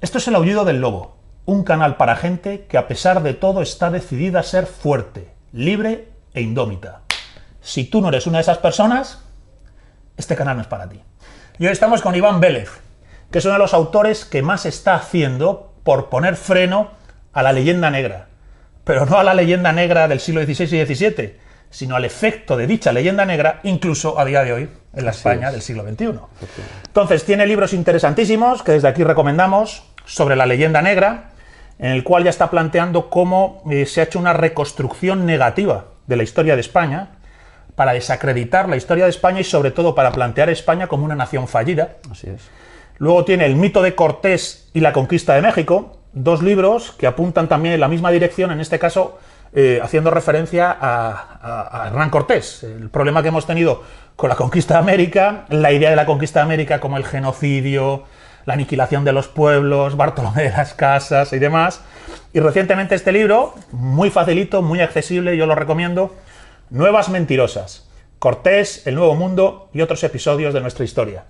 Esto es El Aullido del Lobo, un canal para gente que a pesar de todo está decidida a ser fuerte, libre e indómita. Si tú no eres una de esas personas, este canal no es para ti. Y hoy estamos con Iván Vélez, que es uno de los autores que más está haciendo por poner freno a la leyenda negra. Pero no a la leyenda negra del siglo XVI y XVII, sino al efecto de dicha leyenda negra, incluso a día de hoy, en la España del siglo XXI. Entonces, tiene libros interesantísimos que desde aquí recomendamos sobre la leyenda negra, en el cual ya está planteando cómo eh, se ha hecho una reconstrucción negativa de la historia de España, para desacreditar la historia de España y sobre todo para plantear a España como una nación fallida. Así es. Luego tiene El mito de Cortés y la conquista de México, dos libros que apuntan también en la misma dirección, en este caso eh, haciendo referencia a, a, Hernán Cortés. El problema que hemos tenido con la conquista de América, la idea de la conquista de América como el genocidio, la aniquilación de los pueblos, Bartolomé de las Casas y demás. Y recientemente este libro, muy facilito, muy accesible, yo lo recomiendo, Nuevas Mentirosas, Cortés, El Nuevo Mundo y otros episodios de nuestra historia.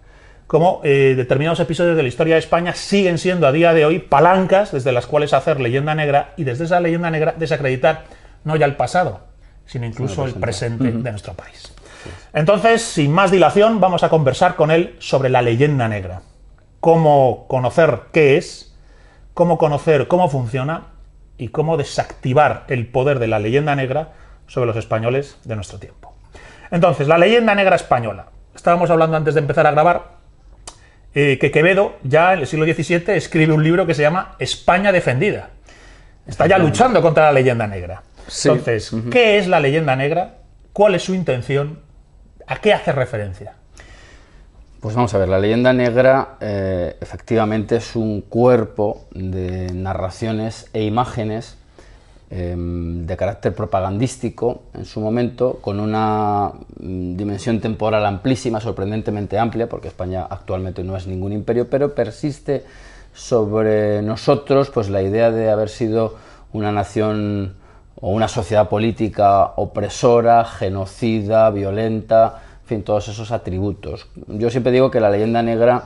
Como eh, determinados episodios de la historia de España siguen siendo a día de hoy palancas desde las cuales hacer leyenda negra y desde esa leyenda negra desacreditar no ya el pasado, sino incluso el presente de nuestro país. Entonces, sin más dilación, vamos a conversar con él sobre la leyenda negra. Cómo conocer qué es, cómo conocer cómo funciona y cómo desactivar el poder de la leyenda negra sobre los españoles de nuestro tiempo. Entonces, la leyenda negra española. Estábamos hablando antes de empezar a grabar eh, que Quevedo, ya en el siglo XVII, escribe un libro que se llama España defendida. Está ya luchando contra la leyenda negra. Entonces, ¿qué es la leyenda negra? ¿Cuál es su intención? ¿A qué hace referencia? Pues vamos a ver, la leyenda negra eh, efectivamente es un cuerpo de narraciones e imágenes Em, de carácter propagandístico en su momento, con una mm, dimensión temporal amplísima, sorprendentemente amplia, porque España actualmente no es ningún imperio, pero persiste sobre nosotros pues la idea de haber sido una nación o una sociedad política opresora, genocida, violenta, en fin, todos esos atributos. Yo siempre digo que la leyenda negra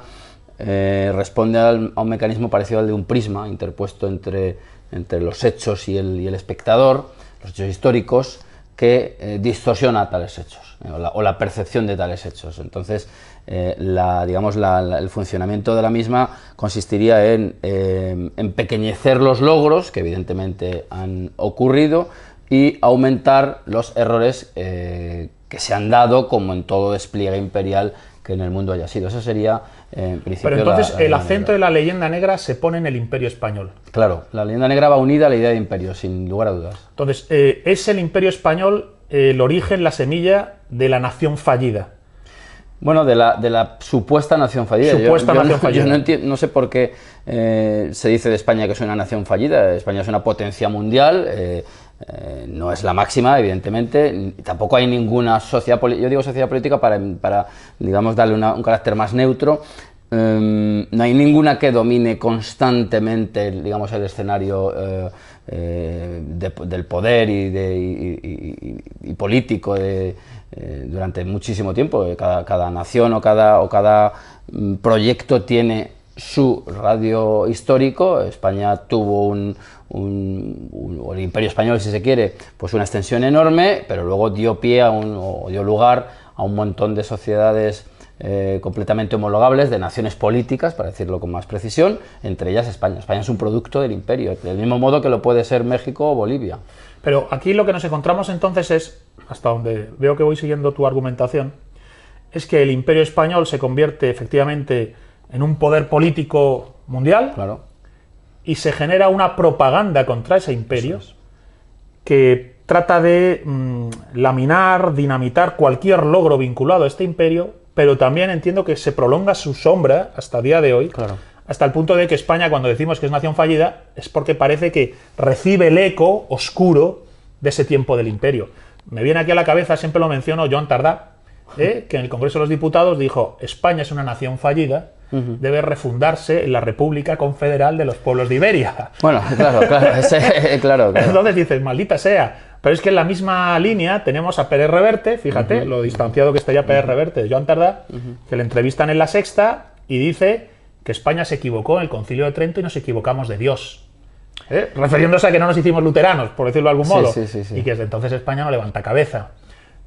eh, responde a un mecanismo parecido al de un prisma interpuesto entre entre los hechos y el, espectador, los hechos históricos, que eh, distorsiona tales hechos eh, o, la, percepción de tales hechos. Entonces, eh, digamos, el funcionamiento de la misma consistiría en empequeñecer los logros, que evidentemente han ocurrido, y aumentar los errores que se han dado, como en todo despliegue imperial que en el mundo haya sido. Eso sería, en principio. Pero entonces el acento de la leyenda negra se pone en el imperio español. Claro, la leyenda negra va unida a la idea de imperio, sin lugar a dudas. Entonces, eh, ¿es el imperio español el origen, la semilla de la nación fallida? Bueno, de la, de la supuesta nación fallida. Supuesta nación fallida. Yo no, no sé por qué eh, se dice de España que es una nación fallida. España es una potencia mundial. Eh, eh, no es la máxima, evidentemente, tampoco hay ninguna sociedad, yo digo sociedad política para, para digamos, darle un carácter más neutro, em, no hay ninguna que domine constantemente, digamos, el escenario eh, eh, del poder y, de, político durante muchísimo tiempo. Cada, cada nación o cada, o cada mm, proyecto tiene su radio histórico. España tuvo un, o el imperio español, si se quiere, pues una extensión enorme, pero luego dio pie a un, o dio lugar a un montón de sociedades eh, completamente homologables, de naciones políticas, para decirlo con más precisión, entre ellas España. España es un producto del imperio, del mismo modo que lo puede ser México o Bolivia. Pero aquí lo que nos encontramos entonces es, hasta donde veo que voy siguiendo tu argumentación, es que el imperio español se convierte efectivamente en un poder político mundial claro. Y se genera una propaganda contra ese imperio que trata de mm, laminar, dinamitar cualquier logro vinculado a este imperio, pero también entiendo que se prolonga su sombra hasta el día de hoy, claro. hasta el punto de que España, cuando decimos que es nación fallida, es porque parece que recibe el eco oscuro de ese tiempo del imperio. Me viene aquí a la cabeza, siempre lo menciono, Joan Tardá, ¿eh? que en el Congreso de los Diputados dijo, España es una nación fallida, debe refundarse en la República Confederal de los Pueblos de Iberia. Bueno, claro, claro, claro, Entonces dices, maldita sea. Pero es que en la misma línea tenemos a Pérez Reverte, fíjate, lo distanciado que está ya Pérez Reverte de Joan Tardá, que le entrevistan en La Sexta y dice que España se equivocó en el concilio de Trento y nos equivocamos de Dios. ¿Eh? Refiriéndose a que no nos hicimos luteranos, por decirlo de algún modo, sí, sí, sí. y que desde entonces España no levanta cabeza.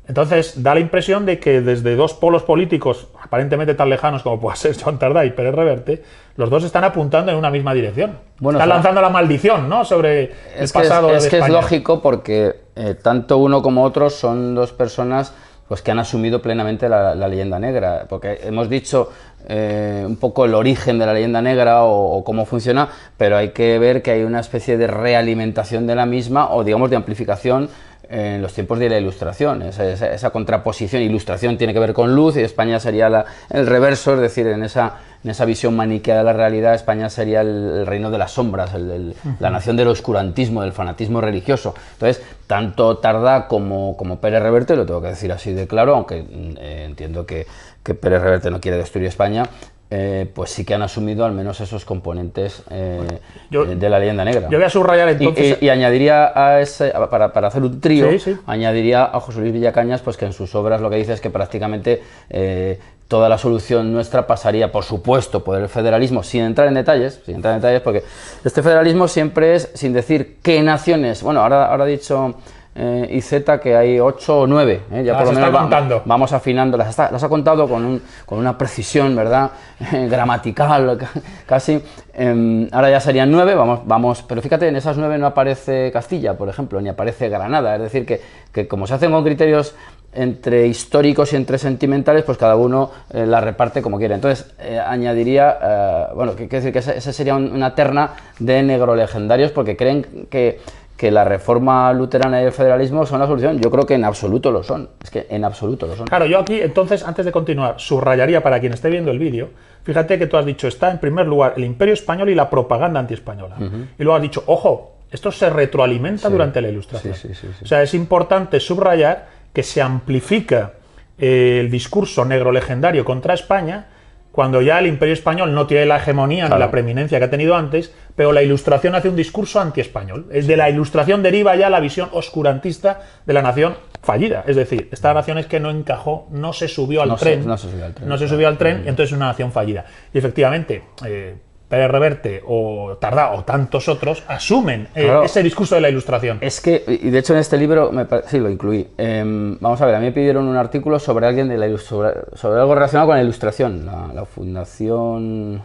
Entonces, da la impresión de que desde dos polos políticos aparentemente tan lejanos como pueda ser Joan Tardá y Pérez Reverte, los dos están apuntando en una misma dirección. Bueno, están o sea, lanzando la maldición ¿no? sobre el Es que es, pasado es de que es lógico porque eh, tanto uno como otro son dos personas pues, que han asumido plenamente la, la leyenda negra. Porque hemos dicho eh, un poco el origen de la leyenda negra o, o cómo funciona, pero hay que ver que hay una especie de realimentación de la misma o digamos de amplificación en los tiempos de la ilustración, esa, esa- esa contraposición, ilustración tiene que ver con luz y España sería la- el reverso, es decir, en esa, en esa visión maniquea de la realidad, España sería el, el reino de las sombras, el- el- la nación del oscurantismo, del fanatismo religioso. Entonces, tanto Tardá como, como Pérez Reverte, lo tengo que decir así de claro, aunque mm, eh, entiendo que, que Pérez Reverte no quiere destruir España, eh, pues sí que han asumido al menos esos componentes eh, yo- de la leyenda negra. Yo voy a subrayar Y- entonces. Y, y añadiría a ese, para, para hacer un trío, Sí, sí. añadiría a José Luis Villacañas, pues que en sus obras lo que dice es que prácticamente eh, toda la solución nuestra pasaría, por supuesto, por el federalismo, sin entrar en detalles, sin entrar en detalles, porque este federalismo siempre es sin decir qué naciones. Bueno, ahora, ahora ha dicho eh, IZ que hay ocho o nueve, ¿eh? ya Las por lo está menos va- vamos afinando, las, está- las ha contado con, un- con una precisión, ¿verdad? Gramatical, ca- casi. Em, ahora ya serían nueve, vamos, vamos, pero fíjate, en esas nueve no aparece Castilla, por ejemplo, ni aparece Granada, es decir, que, que como se hacen con criterios entre históricos y entre sentimentales, pues cada uno eh, la reparte como quiere. Entonces, eh, añadiría, eh, bueno, que decir que esa, esa sería un- una terna de negrolegendarios, porque creen que, que la reforma luterana y el federalismo son la solución. Yo creo que en absoluto lo son. Es que en absoluto lo son. Claro, yo aquí, entonces, antes de continuar, subrayaría para quien esté viendo el vídeo, fíjate que tú has dicho, está en primer lugar el imperio español y la propaganda antiespañola. Y luego has dicho, ojo, esto se retroalimenta durante la ilustración. Sí, sí. O sea, es importante subrayar que se amplifica eh, el discurso negro legendario contra España cuando ya el imperio español no tiene la hegemonía ni la preeminencia que ha tenido antes, pero la ilustración hace un discurso anti-español. Es de la ilustración deriva ya la visión oscurantista de la nación fallida. Es decir, esta nación es que no encajó, no se subió al No se- tren. no se subió al tren, no se claro. subió al tren, y entonces es una nación fallida. Y efectivamente, eh, Pérez Reverte o Tardá o tantos otros asumen eh, Claro. ese discurso de la ilustración. Es que, y de hecho en este libro, me sí, lo incluí. Em, vamos a ver, a mí me pidieron un artículo sobre alguien de la sobre, sobre algo relacionado con la ilustración. La, la fundación,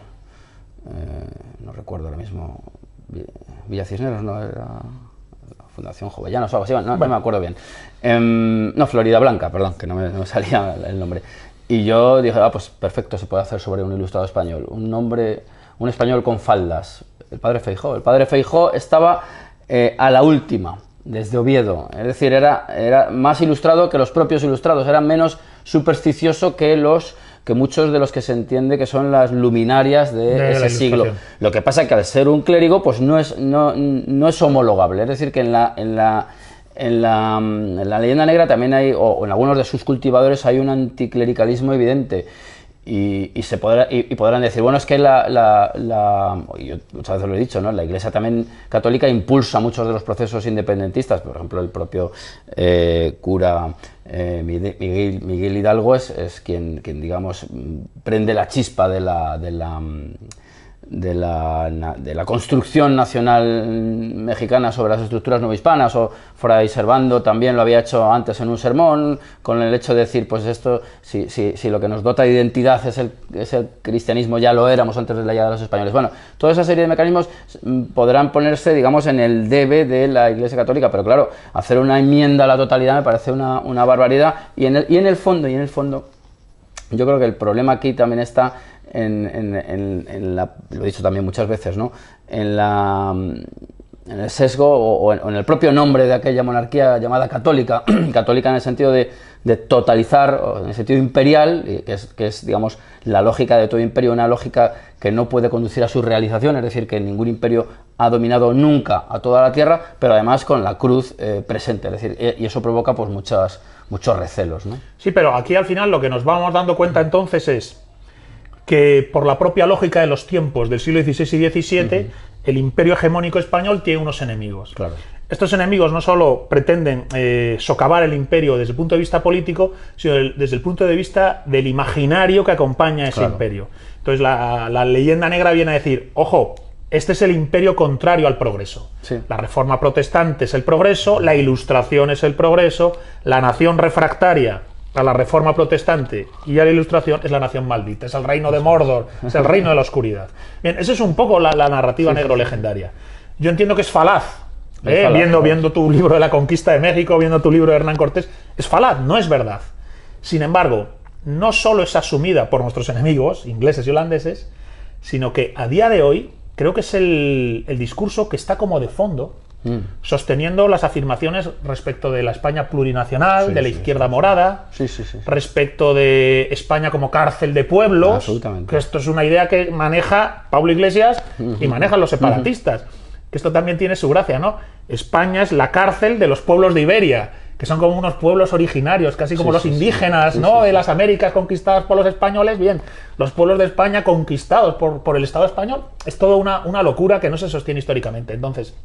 eh, no recuerdo ahora mismo, Vi- Villa Cisneros, no era la Fundación Jovellanos o algo así, no, no me acuerdo bien. Em, no, Florida Blanca, perdón, que no me, no me salía el nombre. Y yo dije, ah, pues perfecto, se puede hacer sobre un ilustrado español. Un nombre, un español con faldas. El padre Feijó. El padre Feijó estaba eh, a la última, desde Oviedo. Es decir, era, era más ilustrado que los propios ilustrados, era menos supersticioso que los que muchos de los que se entiende que son las luminarias de, ese siglo. Lo que pasa es que al ser un clérigo, pues no es, no, no es homologable. Es decir, que en la, en la, en la, en la leyenda negra también hay, o en algunos de sus cultivadores, hay un anticlericalismo evidente. Y, y se podrá, y, podrán decir, bueno, es que la, la, la- yo muchas veces lo he dicho, ¿no? la Iglesia también católica impulsa muchos de los procesos independentistas, por ejemplo, el propio eh, cura eh, Miguel, Miguel Hidalgo es, es quien, quien, digamos, prende la chispa de la, de la, de la, de la construcción nacional mexicana sobre las estructuras novohispanas, o Fray Servando también lo había hecho antes en un sermón, con el hecho de decir, pues esto, si, si, si lo que nos dota de identidad es el, es el cristianismo, ya lo éramos antes de la llegada de los españoles. Bueno, toda esa serie de mecanismos mm, podrán ponerse, digamos, en el debe de la Iglesia Católica, pero claro, hacer una enmienda a la totalidad me parece una, una barbaridad, y en, el, y en el fondo, y en el fondo, yo creo que el problema aquí también está en, en- en- en la, lo he dicho también muchas veces, ¿no? En la en el sesgo o, o en, o en el propio nombre de aquella monarquía llamada católica, católica en el sentido de, de totalizar, o en el sentido imperial, y que es, que es, digamos, la lógica de todo imperio, una lógica que no puede conducir a su realización, es decir, que ningún imperio ha dominado nunca a toda la tierra, pero además con la cruz eh, presente, es decir, y y eso provoca pues muchas, muchos recelos, ¿no? Sí, pero aquí al final lo que nos vamos dando cuenta entonces es que por la propia lógica de los tiempos del siglo XVI y XVII, el imperio hegemónico español tiene unos enemigos. Claro. estos enemigos no solo pretenden eh, socavar el imperio desde el punto de vista político, sino desde el punto de vista del imaginario que acompaña a ese imperio. Entonces la, leyenda negra viene a decir, ojo, este es el imperio contrario al progreso. La reforma protestante es el progreso, la ilustración es el progreso, la nación refractaria a la reforma protestante y a la ilustración es la nación maldita, es el reino de Mordor, es el reino de la oscuridad. Bien, esa es un poco la, narrativa negro legendaria. Yo entiendo que es falaz, ¿eh? viendo, viendo tu libro de la conquista de México, viendo tu libro de Hernán Cortés, es falaz, no es verdad. Sin embargo, no solo es asumida por nuestros enemigos, ingleses y holandeses, sino que a día de hoy creo que es el, discurso que está como de fondo, mm. sosteniendo las afirmaciones respecto de la España plurinacional, de la izquierda morada, respecto de España como cárcel de pueblos, que esto es una idea que maneja Pablo Iglesias y manejan los separatistas que esto también tiene su gracia, ¿no? España es la cárcel de los pueblos de Iberia, que son como unos pueblos originarios, casi como los indígenas, ¿no? de las Américas conquistadas por los españoles. Bien, los pueblos de España conquistados por, el Estado español es toda una, una locura que no se sostiene históricamente. Entonces,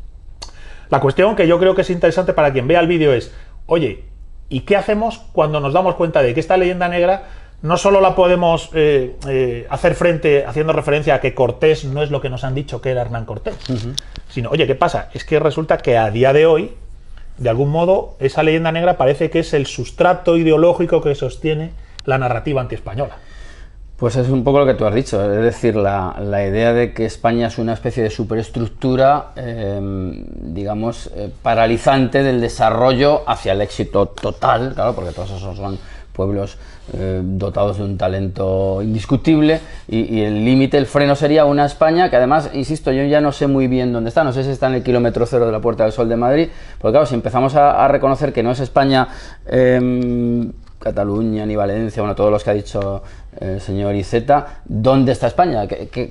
la cuestión que yo creo que es interesante para quien vea el vídeo es, oye, ¿y qué hacemos cuando nos damos cuenta de que esta leyenda negra no solo la podemos eh, eh, hacer frente haciendo referencia a que Cortés no es lo que nos han dicho que era Hernán Cortés, sino, oye, ¿qué pasa? Es que resulta que a día de hoy, de algún modo, esa leyenda negra parece que es el sustrato ideológico que sostiene la narrativa antiespañola. Pues es un poco lo que tú has dicho, es decir, la, idea de que España es una especie de superestructura, em, digamos, eh, paralizante del desarrollo hacia el éxito total, claro, porque todos esos son pueblos eh, dotados de un talento indiscutible y, el límite, el freno sería una España que además, insisto, yo ya no sé muy bien dónde está, no sé si está en el kilómetro cero de la Puerta del Sol de Madrid, porque claro, si empezamos a, reconocer que no es España... Em, Cataluña ni Valencia, bueno, todos los que ha dicho el señor Iceta, ¿dónde está España? Que,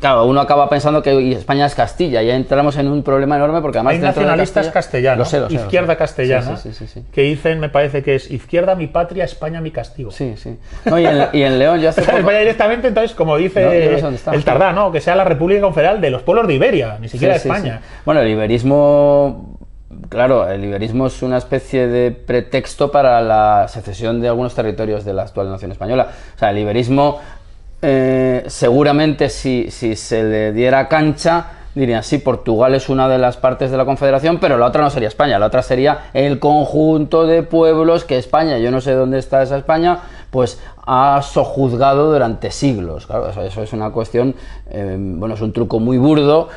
claro, uno acaba pensando que España es Castilla, y ya entramos en un problema enorme porque además... Hay nacionalistas castellanos, izquierda castellana, que dicen, me parece que es izquierda mi patria, España mi castigo. Sí, sí. y, en, León ya hace España directamente, entonces, como dice el Tardá, ¿no? que sea la República Confederal de los pueblos de Iberia, ni siquiera España. Bueno, el iberismo claro, el liberismo es una especie de pretexto para la secesión de algunos territorios de la actual nación española. O sea, el liberismo, eh, seguramente si, se le diera cancha, dirían, sí, Portugal es una de las partes de la Confederación, pero la otra no sería España, la otra sería el conjunto de pueblos que España, yo no sé dónde está esa España, pues ha sojuzgado durante siglos. Claro, eso, es una cuestión, eh, bueno, es un truco muy burdo,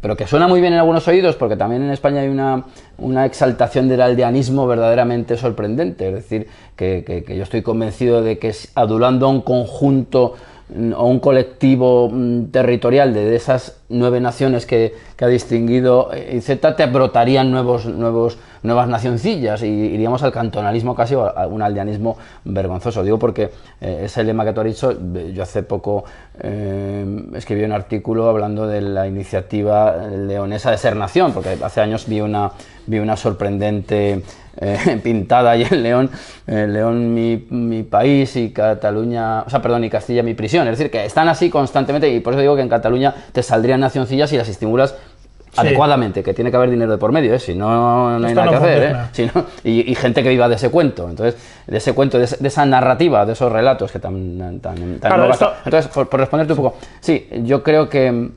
pero que suena muy bien en algunos oídos, porque también en España hay una, una exaltación del aldeanismo verdaderamente sorprendente. Es decir, que, yo estoy convencido de que adulando a un conjunto mm, o un colectivo mm, territorial de esas nueve naciones que, ha distinguido IZ, te brotarían nuevos, nuevos, nuevas nacioncillas y iríamos al cantonalismo casi o a un aldeanismo vergonzoso. Digo porque eh, ese lema que tú has dicho, yo hace poco eh, escribí un artículo hablando de la iniciativa leonesa de ser nación, porque hace años vi una, vi una sorprendente eh, pintada ahí en León, León mi, mi, país y Cataluña, o sea, perdón, y Castilla mi prisión. Es decir, que están así constantemente y por eso digo que en Cataluña te saldrían nacioncillas y las estimulas adecuadamente, que tiene que haber dinero de por medio, ¿eh? si no, no hay nada que hacer. ¿eh? y, gente que viva de ese cuento, entonces, de ese cuento, de, esa narrativa, de esos relatos que tan... tan, Entonces, por, responderte un poco, sí, yo creo que...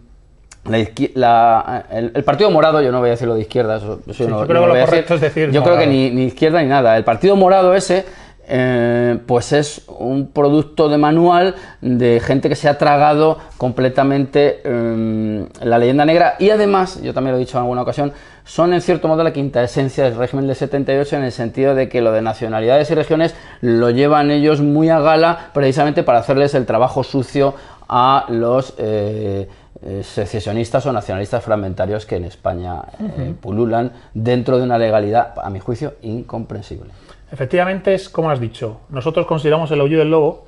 La, el, Partido Morado, yo no voy a decirlo de izquierda, eso, yo creo que lo correcto es decir. Yo creo que ni, ni izquierda ni nada. El Partido Morado ese eh, pues es un producto de manual de gente que se ha tragado completamente em, la leyenda negra y además, yo también lo he dicho en alguna ocasión, son en cierto modo la quinta esencia del régimen del 78 en el sentido de que lo de nacionalidades y regiones lo llevan ellos muy a gala precisamente para hacerles el trabajo sucio a los eh, eh, secesionistas o nacionalistas fragmentarios que en España pululan dentro de una legalidad, a mi juicio, incomprensible. Efectivamente es como has dicho. Nosotros consideramos el aullido del lobo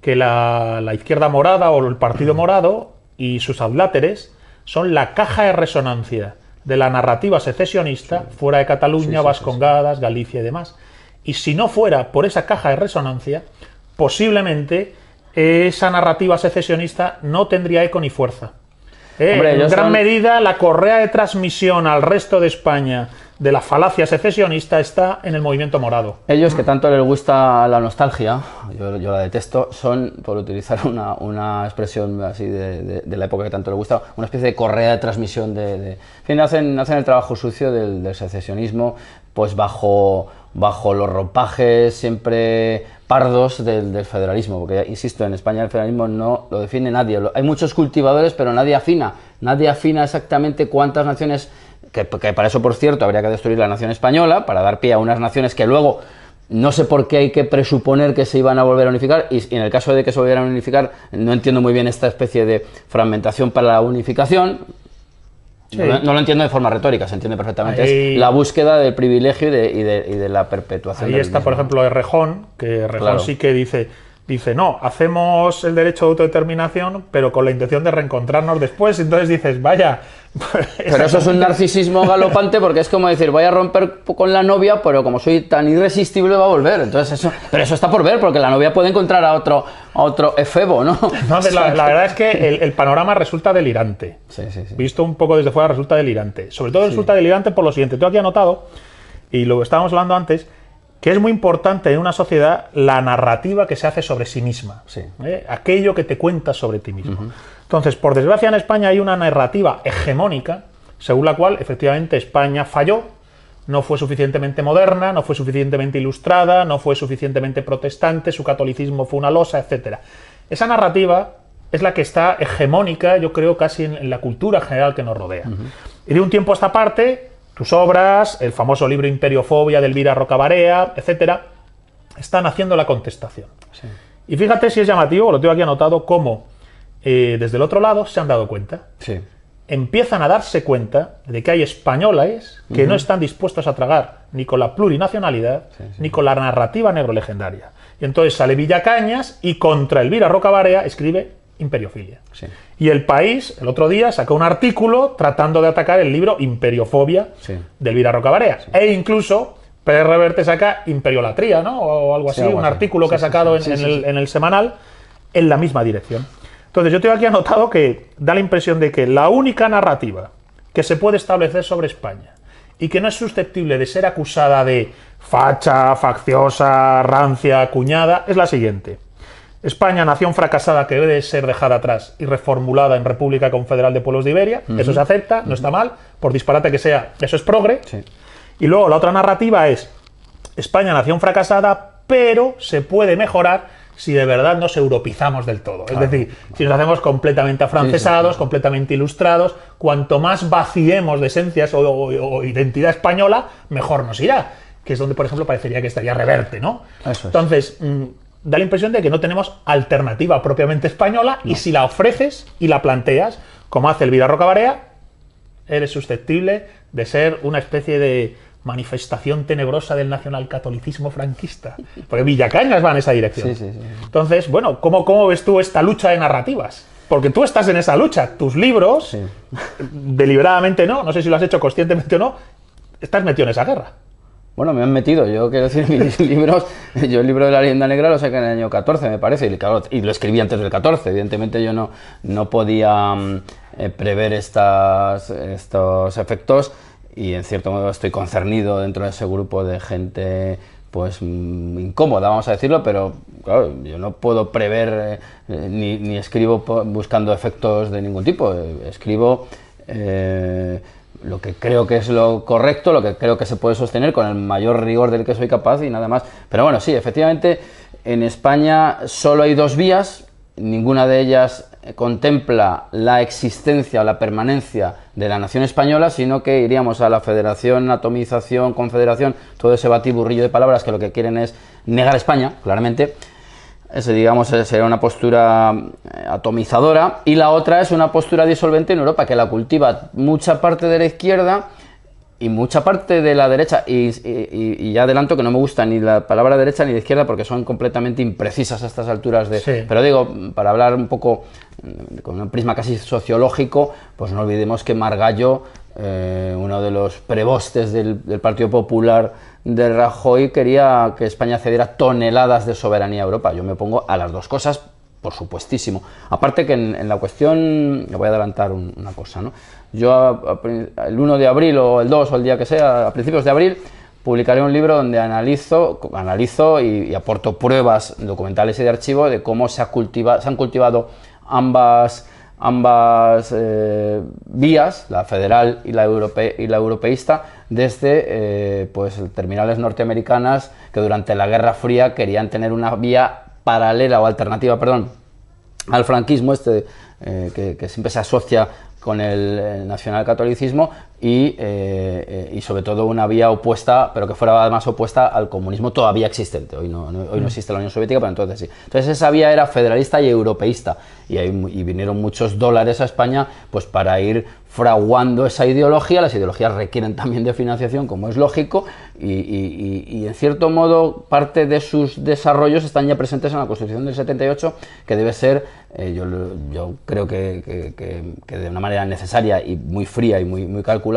que la, izquierda morada o el partido morado y sus adláteres son la caja de resonancia de la narrativa secesionista fuera de Cataluña, Vascongadas, Galicia y demás. Y si no fuera por esa caja de resonancia, posiblemente esa narrativa secesionista no tendría eco ni fuerza. Eh, Hombre, en gran son- medida, la correa de transmisión al resto de España de la falacia secesionista está en el movimiento morado. Ellos que tanto les gusta la nostalgia, yo, la detesto, son, por utilizar una, una expresión así de, de- la época que tanto les gusta, una especie de correa de transmisión de... en fin, hacen, hacen el trabajo sucio del, secesionismo, pues bajo, bajo los ropajes siempre pardos del, del federalismo, porque insisto, en España el federalismo no lo define nadie. Hay muchos cultivadores, pero nadie afina. Nadie afina exactamente cuántas naciones, que, que para eso, por cierto, habría que destruir la nación española, para dar pie a unas naciones que luego no sé por qué hay que presuponer que se iban a volver a unificar, y, en el caso de que se volvieran a unificar, no entiendo muy bien esta especie de fragmentación para la unificación. Sí. No, no lo entiendo de forma retórica, se entiende perfectamente. Ahí- Es la búsqueda del privilegio y de, y de- y de la perpetuación. Ahí del está, por ejemplo, Errejón, que Claro. sí que dice, dice, no, hacemos el derecho de autodeterminación, pero con la intención de reencontrarnos después. Entonces dices, vaya. Pero eso es un narcisismo galopante porque es como decir, voy a romper con la novia, pero como soy tan irresistible va a volver. Entonces eso, pero eso está por ver, porque la novia puede encontrar a otro, a otro efebo, ¿no? No, la, la verdad es que el, el panorama resulta delirante. Sí, sí, sí. Visto un poco desde fuera resulta delirante. Sobre todo resulta delirante por lo siguiente. Tú aquí has notado, y lo estábamos hablando antes, que es muy importante en una sociedad la narrativa que se hace sobre sí misma. Sí. ¿eh? Aquello que te cuentas sobre ti mismo. Entonces, por desgracia en España hay una narrativa hegemónica, según la cual efectivamente España falló, no fue suficientemente moderna, no fue suficientemente ilustrada, no fue suficientemente protestante, su catolicismo fue una losa, etc. Esa narrativa es la que está hegemónica, yo creo, casi en, en la cultura general que nos rodea. Y de un tiempo a esta parte, tus obras, el famoso libro Imperiofobia de Elvira Rocabarea, etc., están haciendo la contestación. Y fíjate si es llamativo, lo tengo aquí anotado, cómo eh, desde el otro lado se han dado cuenta Sí. empiezan a darse cuenta de que hay españoles que no están dispuestos a tragar ni con la plurinacionalidad ni con la narrativa negro-legendaria. Y entonces sale Villacañas y contra Elvira Rocabarea escribe Imperiofilia. Sí. Y el país, el otro día, sacó un artículo tratando de atacar el libro Imperiofobia Sí. de Elvira Rocabarea. E incluso Pérez Reverte saca Imperiolatría, ¿no? O algo así, algo un así. artículo que ha sacado en, el, en el semanal en la misma dirección. Entonces, yo tengo aquí anotado que da la impresión de que la única narrativa que se puede establecer sobre España y que no es susceptible de ser acusada de facha, facciosa, rancia, cuñada, es la siguiente. España, nación fracasada que debe ser dejada atrás y reformulada en República Confederal de Pueblos de Iberia, eso se acepta, no está mal, por disparate que sea, eso es progre. Sí. Y luego la otra narrativa es España, nación fracasada, pero se puede mejorar si de verdad nos europizamos del todo. Es decir, si nos hacemos completamente afrancesados, completamente ilustrados, cuanto más vaciemos de esencias o, o- o identidad española, mejor nos irá. Que es donde, por ejemplo, parecería que estaría reverte, ¿no? Eso es. Entonces, mm, da la impresión de que no tenemos alternativa propiamente española y si la ofreces y la planteas, como hace Elvira Rocabarea, eres susceptible de ser una especie de manifestación tenebrosa del nacionalcatolicismo franquista. Porque Villacañas va en esa dirección. Sí, sí, sí. Entonces, bueno, ¿cómo, ¿cómo ves tú esta lucha de narrativas? Porque tú estás en esa lucha. Tus libros, deliberadamente no, no sé si lo has hecho conscientemente o no, estás metido en esa guerra. Bueno, me han metido, yo quiero decir, mis libros, yo el libro de la leyenda negra lo saqué en el año 14, me parece, y, claro, y lo escribí antes del 14, evidentemente yo no, no podía mm, eh, prever estas, estos efectos y en cierto modo estoy concernido dentro de ese grupo de gente pues mm, incómoda, vamos a decirlo, pero claro, yo no puedo prever eh, ni, ni escribo buscando efectos de ningún tipo, eh, escribo... eh, lo que creo que es lo correcto, lo que creo que se puede sostener con el mayor rigor del que soy capaz y nada más. Pero bueno, sí, efectivamente, en España solo hay dos vías, ninguna de ellas contempla la existencia o la permanencia de la nación española, sino que iríamos a la federación, atomización, confederación, todo ese batiburrillo de palabras que lo que quieren es negar España, claramente. Ese, digamos, sería una postura eh, atomizadora. Y la otra es una postura disolvente en Europa, que la cultiva mucha parte de la izquierda y mucha parte de la derecha. Y, y- y ya adelanto que no me gusta ni la palabra derecha ni de izquierda porque son completamente imprecisas a estas alturas de. Sí. Pero digo, para hablar un poco mm, con un prisma casi sociológico, pues no olvidemos que Margallo, eh, uno de los prebostes del, del Partido Popular de Rajoy, quería que España cediera toneladas de soberanía a Europa. Yo me pongo a las dos cosas por supuestísimo. Aparte que en, la cuestión, le voy a adelantar una cosa, ¿no? Yo el 1 de abril o el 2 o el día que sea, a principios de abril, publicaré un libro donde analizo, analizo y, aporto pruebas documentales y de archivo de cómo se, ha cultiva, se han cultivado ambas, ambas eh, vías, la federal y la, y la europeísta, desde eh, pues, terminales norteamericanas que durante la Guerra Fría querían tener una vía paralela o alternativa, perdón, al franquismo este eh, que, que, siempre se asocia con el nacionalcatolicismo y, eh, y, sobre todo una vía opuesta, pero que fuera además opuesta al comunismo todavía existente. Hoy no, hoy no existe la Unión Soviética, pero entonces sí. Entonces esa vía era federalista y europeísta y, ahí, y vinieron muchos dólares a España pues para ir fraguando esa ideología. Las ideologías requieren también de financiación, como es lógico, y, en cierto modo parte de sus desarrollos están ya presentes en la Constitución del 78, que debe ser, eh, yo, yo, creo que, que, de una manera necesaria y muy fría y muy, muy calculada,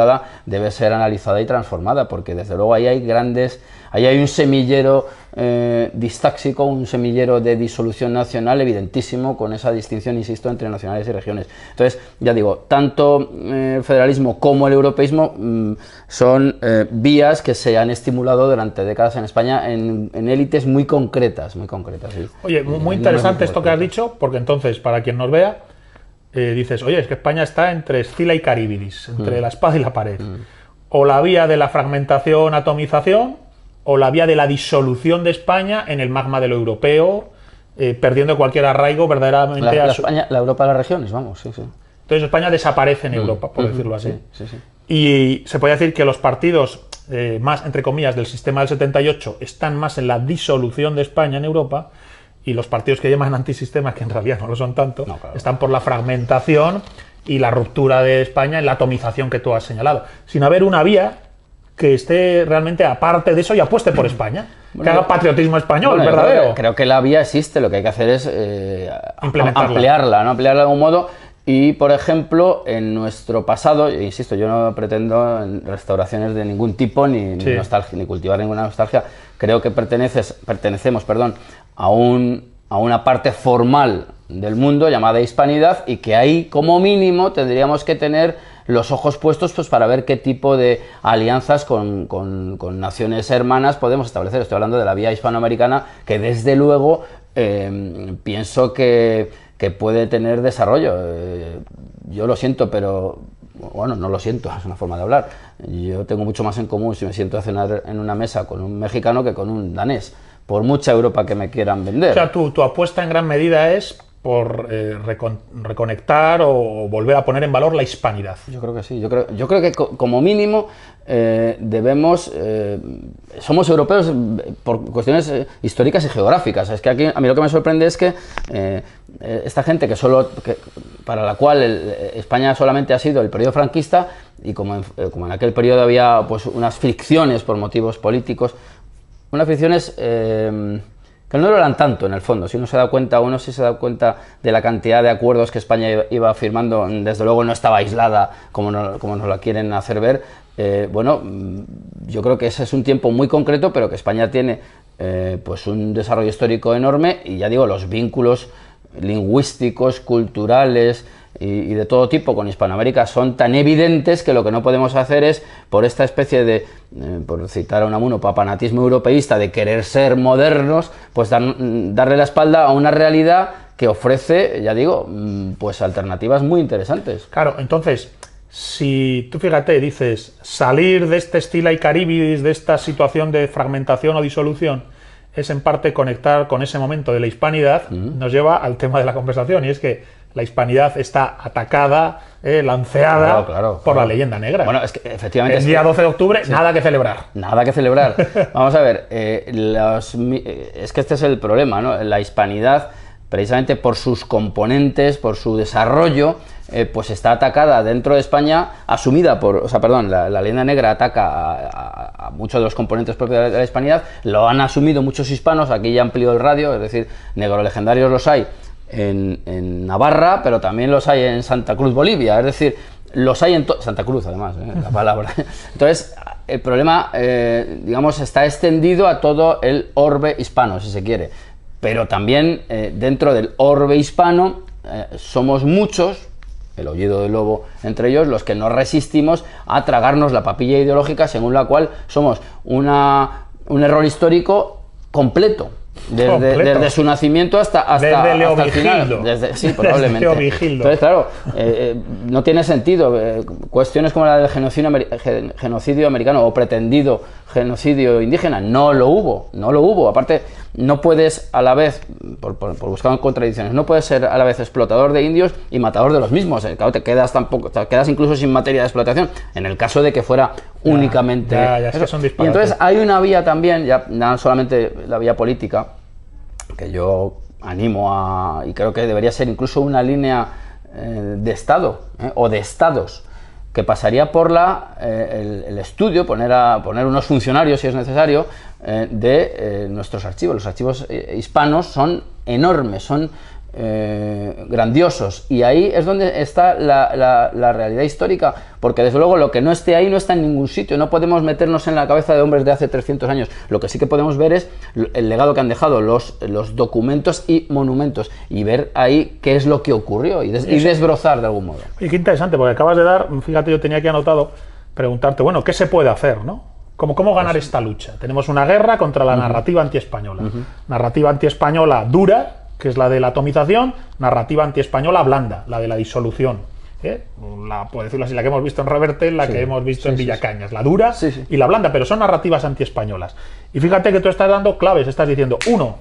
debe ser analizada y transformada, porque desde luego ahí hay grandes Ahí hay un semillero eh, distáxico, un semillero de disolución nacional evidentísimo, con esa distinción, insisto, entre nacionales y regiones. Entonces, ya digo, tanto eh, el federalismo como el europeísmo mm, son eh, vías que se han estimulado durante décadas en España en, élites muy concretas, muy concretas. Oye, muy, interesante esto que has dicho, porque entonces, para quien nos vea, dices, oye, es que España está entre Escila y Caribidis, entre mm. la espada y la pared. Mm. O la vía de la fragmentación, atomización, o la vía de la disolución de España en el magma de lo europeo, eh, perdiendo cualquier arraigo verdaderamente la, España, la Europa de las regiones, vamos, sí, sí. Entonces España desaparece en mm, Europa, por decirlo así. Sí, sí, y se puede decir que los partidos eh, más, entre comillas, del sistema del 78 están más en la disolución de España en Europa y los partidos que llaman antisistemas, que en realidad no lo son tanto, están por la fragmentación y la ruptura de España en la atomización que tú has señalado. Sin haber una vía que esté realmente aparte de eso y apueste por España. que haga patriotismo español, verdadero. Creo que, la vía existe, lo que hay que hacer es eh, ampliarla, ¿no? ampliarla de algún modo. Y, por ejemplo, en nuestro pasado, insisto, yo no pretendo restauraciones de ningún tipo ni, nostalgia, ni cultivar ninguna nostalgia, creo que perteneces, pertenecemos perdón, a, un, a una parte formal del mundo llamada hispanidad y que ahí, como mínimo, tendríamos que tener los ojos puestos pues, para ver qué tipo de alianzas con, naciones hermanas podemos establecer. Estoy hablando de la vía hispanoamericana, que desde luego em, pienso que, puede tener desarrollo. Eh, yo lo siento, pero bueno, no lo siento, es una forma de hablar. Yo tengo mucho más en común si me siento a cenar en una mesa con un mexicano que con un danés, por mucha Europa que me quieran vender. O sea, tu, tu apuesta en gran medida es por eh, reconectar o volver a poner en valor la hispanidad. Yo creo que sí, yo creo, yo creo que como mínimo eh, debemos, eh, somos europeos por cuestiones históricas y geográficas. Es que aquí a mí lo que me sorprende es que esta gente que solo, para la cual España solamente ha sido el periodo franquista y como en, como en aquel periodo había pues unas fricciones por motivos políticos, unas fricciones que no lo eran tanto en el fondo. Si uno se da cuenta, uno sí se da cuenta de la cantidad de acuerdos que España iba firmando, desde luego no estaba aislada como, como nos la quieren hacer ver. Eh, bueno, mm, yo creo que ese es un tiempo muy concreto, pero que España tiene eh, pues un desarrollo histórico enorme y ya digo, los vínculos lingüísticos, culturales, y, de todo tipo con Hispanoamérica son tan evidentes que lo que no podemos hacer es, por esta especie de, eh, por citar a un amuno, papanatismo europeísta de querer ser modernos, pues darle la espalda a una realidad que ofrece, ya digo, mm, pues alternativas muy interesantes. Claro, entonces, si tú fíjate, dices, salir de este estilo y caribis, de esta situación de fragmentación o disolución, es en parte conectar con ese momento de la hispanidad, nos lleva al tema de la conversación, y es que la hispanidad está atacada, eh, lanceada por la leyenda negra. Bueno, es que efectivamente. El día 12 de octubre, nada que celebrar. Nada que celebrar. Vamos a ver, eh, eh, es que este es el problema, ¿no? La hispanidad, precisamente por sus componentes, por su desarrollo, pues está atacada dentro de España, asumida por, o sea, perdón, la, leyenda negra ataca a, muchos de los componentes propios de la hispanidad, lo han asumido muchos hispanos, aquí ya amplió el radio, es decir, negro legendarios los hay, en, Navarra, pero también los hay en Santa Cruz, Bolivia. Es decir, los hay en Santa Cruz, además, ¿eh? la palabra. Entonces, el problema, eh, digamos, está extendido a todo el orbe hispano, si se quiere. pero también eh, dentro del orbe hispano eh, somos muchos, el oído del lobo entre ellos, los que nos resistimos a tragarnos la papilla ideológica según la cual somos una, un error histórico completo. Desde, su nacimiento hasta, hasta, el final. sí, probablemente. Entonces, claro, eh, eh, no tiene sentido. Eh, cuestiones como la del genocidio, genocidio americano o pretendido genocidio indígena, no lo hubo, no lo hubo. Aparte, no puedes a la vez, por, buscar contradicciones, no puedes ser a la vez explotador de indios y matador de los mismos. Claro, te quedas tampoco, te quedas incluso sin materia de explotación, en el caso de que fuera únicamente. y entonces hay una vía también, ya no solamente la vía política, que yo animo a, y creo que debería ser incluso una línea eh, de Estado eh, o de Estados que pasaría por la, eh, el, estudio, poner, a, poner unos funcionarios, si es necesario, eh, de eh, nuestros archivos. Los archivos hispanos son enormes, son eh, grandiosos. Y ahí es donde está la, realidad histórica, porque desde luego lo que no esté ahí no está en ningún sitio. No podemos meternos en la cabeza de hombres de hace 300 años. Lo que sí que podemos ver es el legado que han dejado los, los documentos y monumentos y ver ahí qué es lo que ocurrió y, desbrozar de algún modo. Y qué interesante, porque acabas de dar, fíjate, yo tenía aquí anotado preguntarte, bueno, ¿qué se puede hacer? ¿no? ¿Cómo, ¿Cómo, ganar esta lucha? Tenemos una guerra contra la narrativa antiespañola. Narrativa antiespañola dura, que es la de la atomización, narrativa antiespañola blanda, la de la disolución. ¿eh? La, puedo decirlo así, la que hemos visto en Reverte, la que hemos visto en Villacañas, la dura y la blanda, pero son narrativas antiespañolas. Y fíjate que tú estás dando claves, estás diciendo, uno,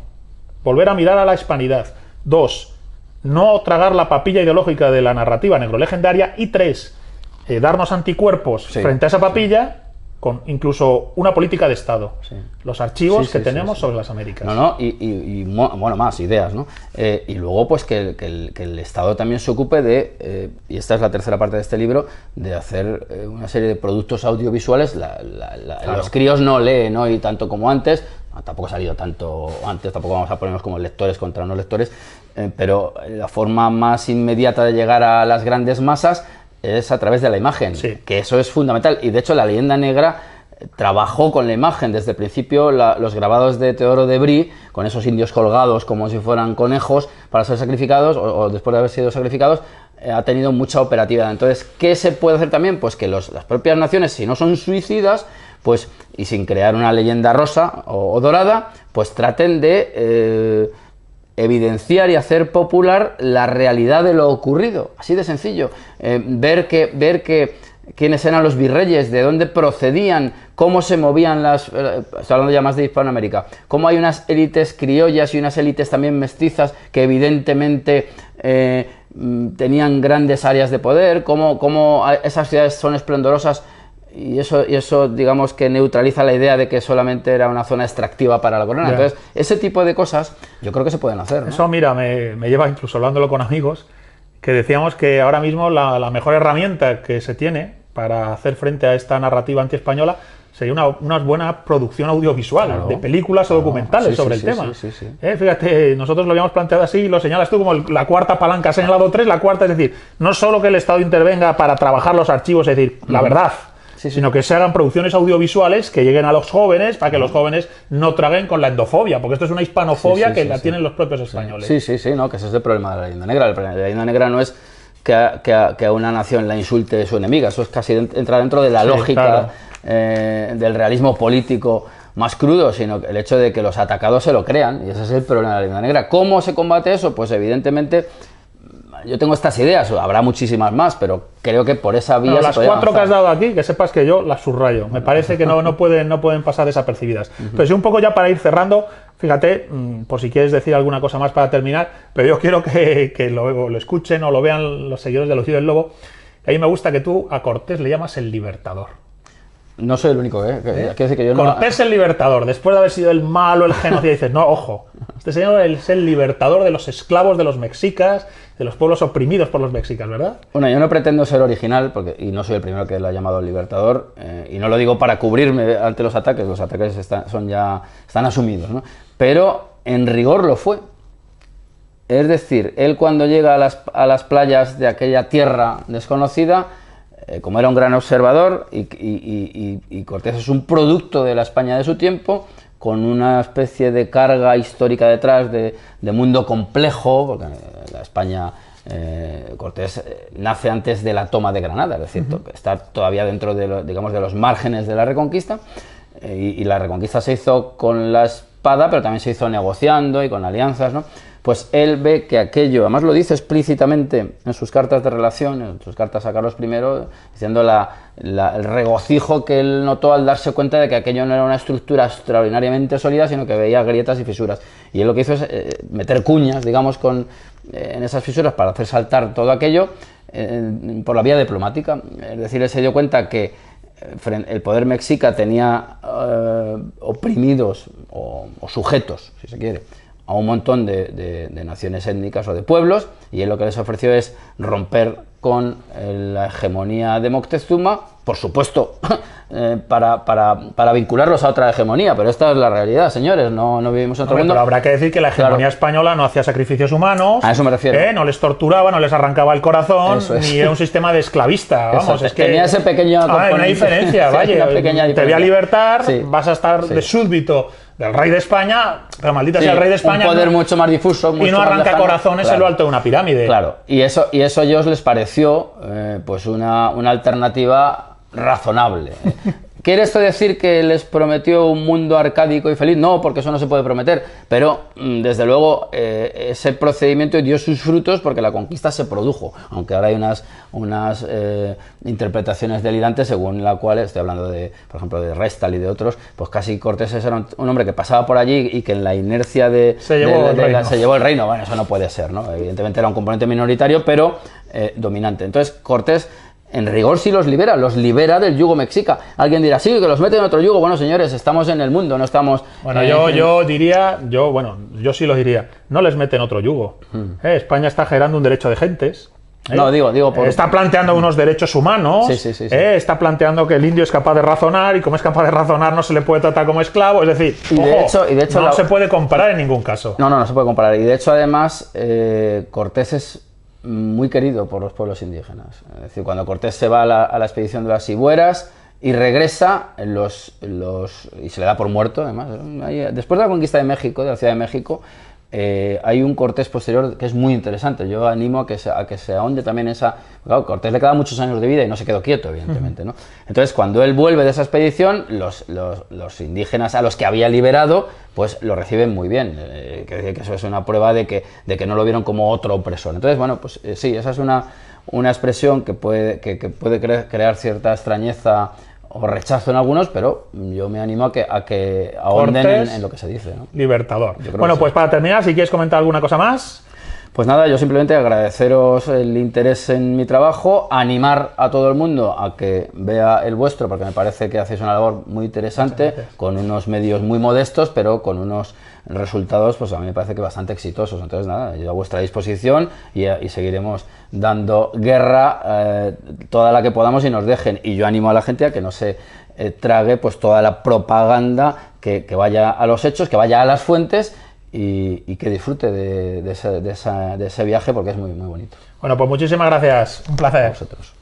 volver a mirar a la hispanidad, dos, no tragar la papilla ideológica de la narrativa negrolegendaria y tres, eh, darnos anticuerpos frente a esa papilla con incluso una política de Estado. Los archivos que tenemos sobre las Américas. No, no, y, bueno, más ideas, ¿no? Eh, y luego, pues que, el, Estado también se ocupe de, eh, y esta es la tercera parte de este libro, de hacer eh, una serie de productos audiovisuales. Los críos no leen hoy tanto como antes, tampoco ha salido tanto antes, tampoco vamos a ponernos como lectores contra no lectores, pero la forma más inmediata de llegar a las grandes masas es a través de la imagen, que eso es fundamental. Y de hecho la leyenda negra trabajó con la imagen desde el principio los grabados de Teodoro de Brie con esos indios colgados como si fueran conejos para ser sacrificados o, después de haber sido sacrificados eh, ha tenido mucha operatividad entonces ¿qué se puede hacer también? pues que las propias naciones si no son suicidas pues y sin crear una leyenda rosa o, dorada pues traten de eh, evidenciar y hacer popular la realidad de lo ocurrido, así de sencillo, eh, ver que ver que quiénes eran los virreyes, de dónde procedían, cómo se movían las, eh, estoy hablando ya más de Hispanoamérica, cómo hay unas élites criollas y unas élites también mestizas que evidentemente eh, mm, tenían grandes áreas de poder, cómo, cómo esas ciudades son esplendorosas y eso, y eso, digamos, que neutraliza la idea de que solamente era una zona extractiva para la corona. Entonces, ese tipo de cosas yo creo que se pueden hacer. Eso, mira, me, lleva incluso hablándolo con amigos, que decíamos que ahora mismo la, mejor herramienta que se tiene para hacer frente a esta narrativa antiespañola sería una, buena producción audiovisual, de películas o documentales sobre el tema. Eh, fíjate, nosotros lo habíamos planteado así, lo señalas tú como la cuarta palanca, señalado tres, la cuarta, es decir, no solo que el Estado intervenga para trabajar los archivos, es decir, la verdad, sino que se hagan producciones audiovisuales que lleguen a los jóvenes para que los jóvenes no traguen con la endofobia, porque esto es una hispanofobia que la tienen los propios españoles. Sí, sí, sí, no, que ese es el problema de la leyenda negra. La leyenda negra no es que a, una nación la insulte su enemiga, eso es casi entra dentro de la lógica eh, del realismo político más crudo, sino el hecho de que los atacados se lo crean, y ese es el problema de la leyenda negra. ¿Cómo se combate eso? Pues evidentemente yo tengo estas ideas, habrá muchísimas más, pero creo que por esa vía. las cuatro que has dado aquí, que sepas que yo las subrayo. Me parece que no, no, pueden, no pueden pasar desapercibidas. Pero sí, un poco ya para ir cerrando, fíjate, mm, por si quieres decir alguna cosa más para terminar, pero yo quiero que, que lo, lo, escuchen o lo vean los seguidores de Lucido del Lobo. A mí me gusta que tú a Cortés le llamas el libertador. No soy el único, ¿eh? ¿Eh? Que yo Cortés el libertador, después de haber sido el malo, el genocida, dices, no, ojo, este señor es el libertador de los esclavos de los mexicas, de los pueblos oprimidos por los mexicas, ¿verdad? Bueno, yo no pretendo ser original, porque, y no soy el primero que lo ha llamado el libertador, eh, y no lo digo para cubrirme ante los ataques, los ataques están, son ya, están asumidos, ¿no? Pero en rigor lo fue. Es decir, él cuando llega a las, a las playas de aquella tierra desconocida, eh, como era un gran observador y, Cortés es un producto de la España de su tiempo, con una especie de carga histórica detrás de, mundo complejo, porque la España eh, Cortés eh, nace antes de la toma de Granada, es decir, está todavía dentro de, digamos, de los márgenes de la Reconquista, y, y, la Reconquista se hizo con la espada, pero también se hizo negociando y con alianzas, ¿no? Pues él ve que aquello, además lo dice explícitamente en sus cartas de relación, en sus cartas a Carlos I, diciendo el regocijo que él notó al darse cuenta de que aquello no era una estructura extraordinariamente sólida, sino que veía grietas y fisuras. Y él lo que hizo es eh, meter cuñas, digamos, con, eh, en esas fisuras para hacer saltar todo aquello eh, por la vía diplomática. Es decir, él se dio cuenta que el poder mexica tenía oprimidos o sujetos, si se quiere, a un montón de, naciones étnicas o de pueblos, y él lo que les ofreció es romper con eh, la hegemonía de Moctezuma, por supuesto, eh, para, para, vincularlos a otra hegemonía, pero esta es la realidad, señores, no, no vivimos en otro mundo. Pero habrá que decir que la hegemonía española no hacía sacrificios humanos, a eso me refiero. ¿eh? no les torturaba, no les arrancaba el corazón, ni era un sistema de esclavista, vamos, es. que... Tenía ese pequeño... Ah, una diferencia, vaya, te voy a libertar, vas a estar de súbdito del rey de España, pero maldita sea el rey de España. Un poder mucho más difuso. y no arranca corazones en lo alto de una pirámide. Claro, y eso, y eso a ellos les pareció eh, pues una, una alternativa razonable. ¿Quiere esto decir que les prometió un mundo arcádico y feliz? No, porque eso no se puede prometer, pero mm, desde luego eh, ese procedimiento dio sus frutos porque la conquista se produjo, aunque ahora hay unas, unas eh, interpretaciones delirantes según la cual, estoy hablando de, por ejemplo, de Restal y de otros, pues casi Cortés era un, hombre que pasaba por allí y que en la inercia de... Se llevó, el, reino. se llevó el reino. Bueno, eso no puede ser, ¿no? Evidentemente era un componente minoritario, pero eh, dominante. Entonces Cortés en rigor sí los libera, los libera del yugo mexica. Alguien dirá, sí, que los mete en otro yugo. Bueno, señores, estamos en el mundo, no estamos... Bueno, yo, yo diría, yo, bueno, yo sí los diría, no les meten otro yugo. Hmm. Eh, España está generando un derecho de gentes. ¿eh? No, digo, digo por... Está planteando unos derechos humanos, sí, sí, sí, eh, está planteando que el indio es capaz de razonar y como es capaz de razonar no se le puede tratar como esclavo, es decir, y de hecho, y de hecho no se puede comparar en ningún caso. No, no, no se puede comparar. Y de hecho, además, Cortés es muy querido por los pueblos indígenas. Es decir, cuando Cortés se va a la, expedición de las Ibueras y regresa, los, los, y se le da por muerto, además. Después de la conquista de México, de la Ciudad de México, eh, hay un Cortés posterior que es muy interesante. Yo animo a que se, a que se ahonde también esa... Claro, Cortés le queda muchos años de vida y no se quedó quieto, evidentemente. ¿no? Entonces, cuando él vuelve de esa expedición, los, los, los indígenas a los que había liberado, pues lo reciben muy bien. Eh, que, que, eso es una prueba de que, de que no lo vieron como otro opresor. Entonces, bueno, pues eh, sí, esa es una, una expresión que puede, que, que puede crear cierta extrañeza o rechazo en algunos, pero yo me animo a que, a que ahonden en, lo que se dice. Libertador. Bueno, pues para terminar, si quieres comentar alguna cosa más. Pues nada, yo simplemente agradeceros el interés en mi trabajo, animar a todo el mundo a que vea el vuestro, porque me parece que hacéis una labor muy interesante, con unos medios muy modestos, pero con unos resultados, pues a mí me parece que bastante exitosos. Entonces, nada, yo a vuestra disposición y, seguiremos dando guerra eh, toda la que podamos y nos dejen. Y yo animo a la gente a que no se eh, trague pues toda la propaganda, que, que vaya a los hechos, que vaya a las fuentes y, que disfrute de, ese, viaje porque es muy, muy bonito. Bueno, pues muchísimas gracias. Un placer. A vosotros.